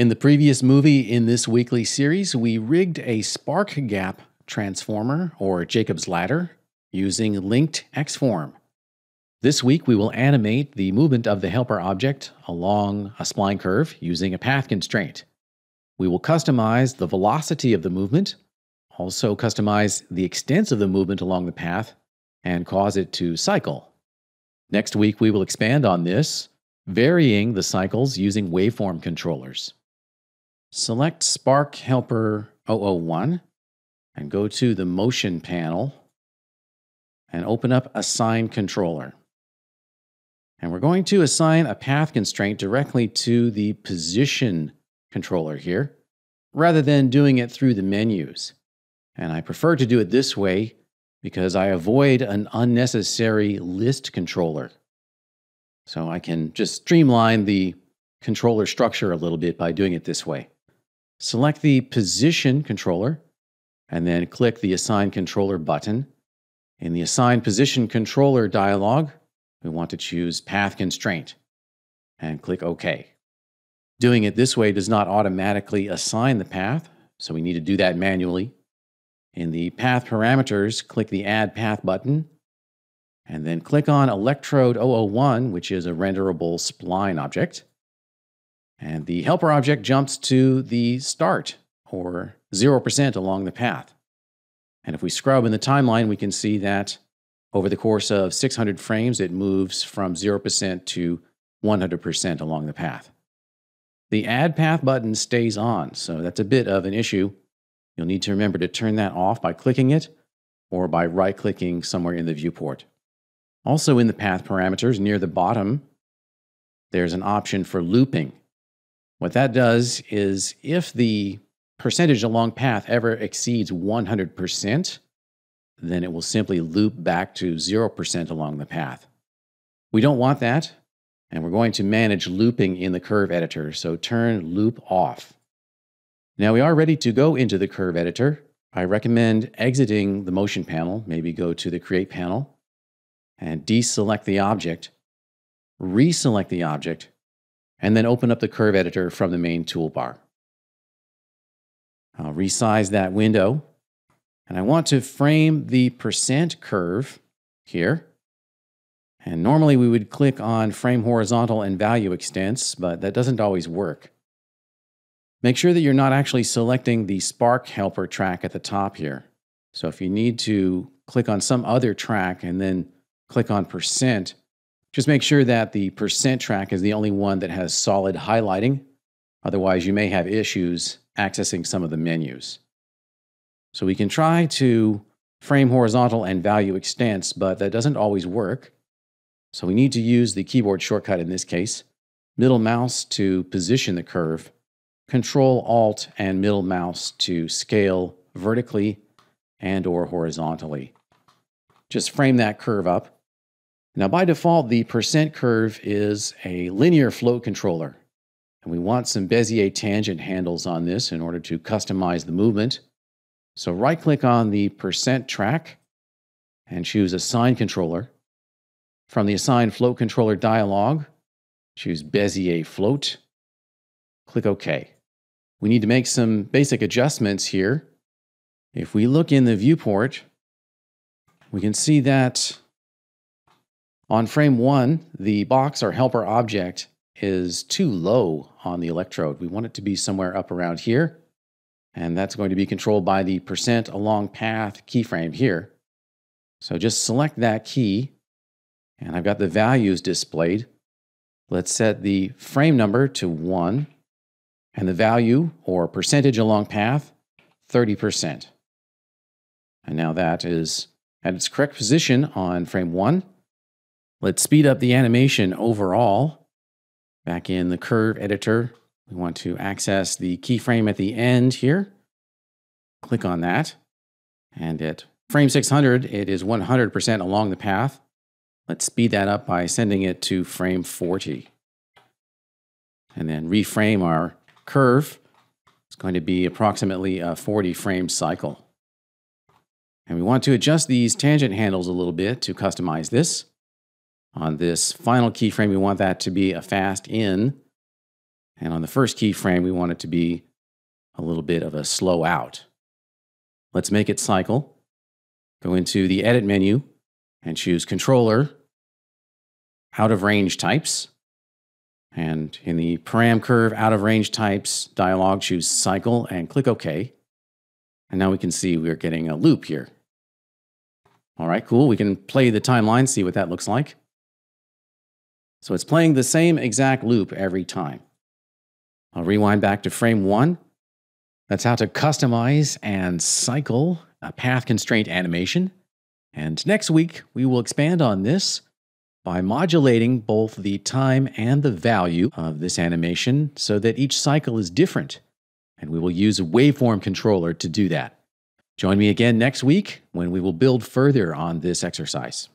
In the previous movie in this weekly series, we rigged a spark gap transformer, or Jacob's ladder, using linked XForm. This week, we will animate the movement of the helper object along a spline curve using a path constraint. We will customize the velocity of the movement, also customize the extents of the movement along the path, and cause it to cycle. Next week, we will expand on this, varying the cycles using waveform controllers. Select Spark Helper 001 and go to the Motion panel and open up Assign Controller. And we're going to assign a path constraint directly to the Position controller here, rather than doing it through the menus. And I prefer to do it this way because I avoid an unnecessary list controller. So I can just streamline the controller structure a little bit by doing it this way. Select the Position controller and then click the Assign Controller button. In the Assign Position Controller dialog, we want to choose Path Constraint and click OK. Doing it this way does not automatically assign the path, so we need to do that manually. In the path parameters, click the Add Path button, and then click on Electrode 001, which is a renderable spline object. And the helper object jumps to the start, or 0% along the path. And if we scrub in the timeline, we can see that over the course of 600 frames, it moves from 0% to 100% along the path. The Add Path button stays on, so that's a bit of an issue. You'll need to remember to turn that off by clicking it or by right clicking somewhere in the viewport. Also, in the path parameters near the bottom, there's an option for looping. What that does is if the percentage along path ever exceeds 100%, then it will simply loop back to 0% along the path. We don't want that, and we're going to manage looping in the curve editor, so turn loop off. Now we are ready to go into the curve editor. I recommend exiting the motion panel, maybe go to the create panel, and deselect the object, reselect the object, and then open up the curve editor from the main toolbar. I'll resize that window, and I want to frame the percent curve here. And normally we would click on frame horizontal and value extents, but that doesn't always work. Make sure that you're not actually selecting the Spark helper track at the top here. So if you need to click on some other track and then click on percent, just make sure that the percent track is the only one that has solid highlighting. Otherwise, you may have issues accessing some of the menus. So we can try to frame horizontal and value extents, but that doesn't always work. So we need to use the keyboard shortcut in this case, middle mouse to position the curve, control alt and middle mouse to scale vertically and or horizontally. Just frame that curve up now, by default, the percent curve is a linear float controller. And we want some Bezier tangent handles on this in order to customize the movement. So right click on the percent track and choose Assign Controller. From the Assign Float Controller dialog, choose Bezier Float. Click OK. We need to make some basic adjustments here. If we look in the viewport, we can see that on frame one, the box or helper object is too low on the electrode. We want it to be somewhere up around here. And that's going to be controlled by the percent along path keyframe here. So just select that key. And I've got the values displayed. Let's set the frame number to 1 and the value or percentage along path 30%. And now that is at its correct position on frame 1. Let's speed up the animation overall. Back in the curve editor, we want to access the keyframe at the end here. Click on that. And at frame 600, it is 100% along the path. Let's speed that up by sending it to frame 40. And then reframe our curve. It's going to be approximately a 40 frame cycle. And we want to adjust these tangent handles a little bit to customize this. On this final keyframe, we want that to be a fast in. And on the first keyframe, we want it to be a little bit of a slow out. Let's make it cycle. Go into the Edit menu and choose Controller, Out of Range Types. And in the Param Curve Out of Range Types dialog, choose Cycle and click OK. And now we can see we're getting a loop here. All right, cool. We can play the timeline, see what that looks like. So it's playing the same exact loop every time. I'll rewind back to frame one. That's how to customize and cycle a path constraint animation. And next week, we will expand on this by modulating both the time and the value of this animation so that each cycle is different. And we will use a waveform controller to do that. Join me again next week when we will build further on this exercise.